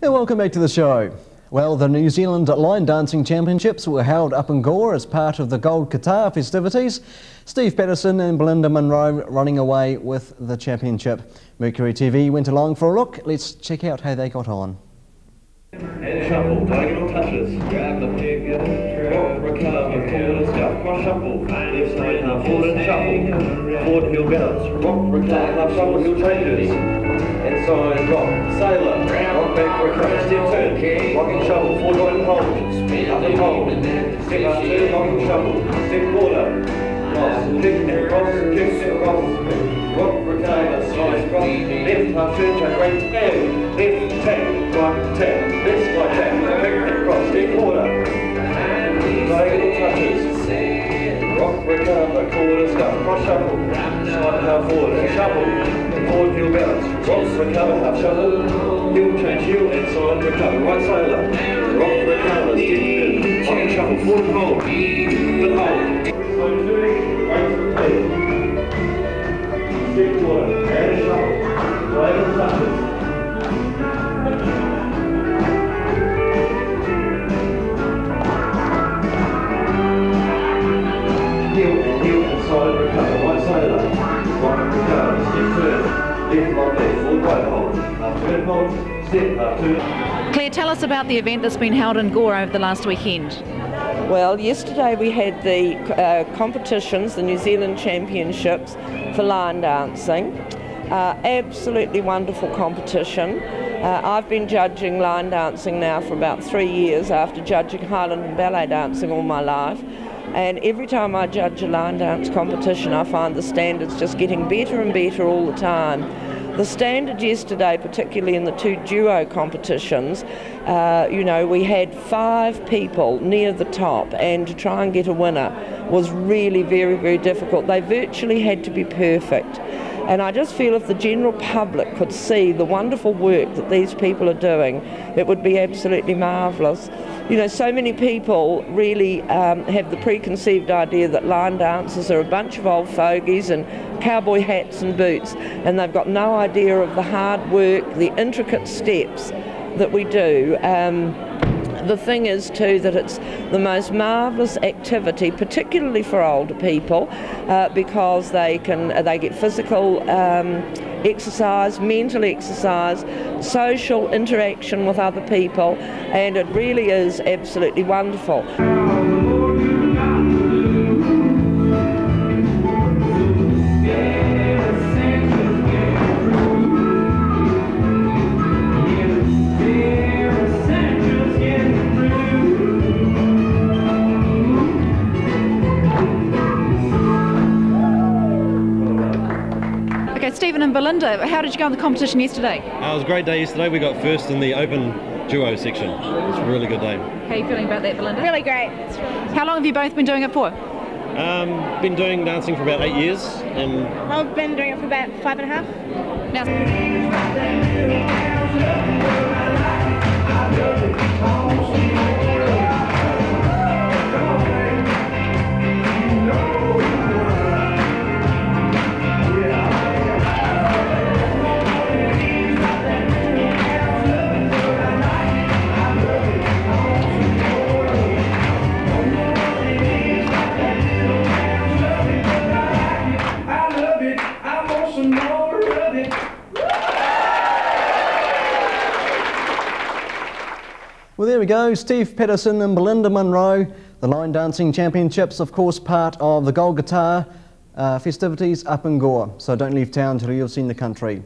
Yeah, welcome back to the show. Well, the New Zealand Line Dancing Championships were held up in Gore as part of the Gold Guitar festivities. Steve Patterson and Belinda Munro running away with the championship. Mercury TV went along for a look. Let's check out how they got on. And shuffle, diagonal touches. Grab the recover, and cross shuffle. And Forward heel bounce, rock, recover, half shuffle, heel changes. Inside rock, sailor, rock back, recover, step turn. Rocking forward right and hold. Up and hold. Step up two, rocking shuffle. Step quarter. Cross, kick and cross, kick and cross. Rock, recover, slide, rock. Left half turn, check right, and left tap, right tap. Left slide tap, kick and cross, step quarter. Diagonal touches. Recover, quarter, stuff, cross shuffle. Slide half forward and shuffle forward heel bounce. Rock, recover, half shuffle. Heel change, heel inside, recover. Right side up. Rock, recover, step in. Rock shuffle, forward and hold. Then hold. So two, right from there. Step forward, and shuffle. Diagonal touches. Claire, tell us about the event that's been held in Gore over the last weekend. Well, yesterday we had the uh, competitions, the New Zealand Championships for line dancing. Uh, absolutely wonderful competition. Uh, I've been judging line dancing now for about three years after judging Highland and ballet dancing all my life. And every time I judge a line dance competition, I find the standards just getting better and better all the time. The standard yesterday, particularly in the two duo competitions, uh, you know, we had five people near the top, and to try and get a winner was really very, very difficult. They virtually had to be perfect. And I just feel if the general public could see the wonderful work that these people are doing, it would be absolutely marvellous. You know, so many people really um, have the preconceived idea that line dancers are a bunch of old fogies and cowboy hats and boots, and they've got no idea of the hard work, the intricate steps that we do. Um, the thing is too that it's the most marvellous activity, particularly for older people, uh, because they can uh, they get physical um, exercise, mental exercise, social interaction with other people, and it really is absolutely wonderful. Stephen and Belinda, how did you go in the competition yesterday? Uh, it was a great day yesterday. We got first in the open duo section. It was a really good day. How are you feeling about that, Belinda? Really great. How long have you both been doing it for? Um, been doing dancing for about eight years, and I've been doing it for about five and a half. Now. Well, there we go. Steve Patterson and Belinda Munro. The Line Dancing Championships, of course, part of the Gold Guitar uh, festivities up in Gore. So don't leave town until you've seen the country.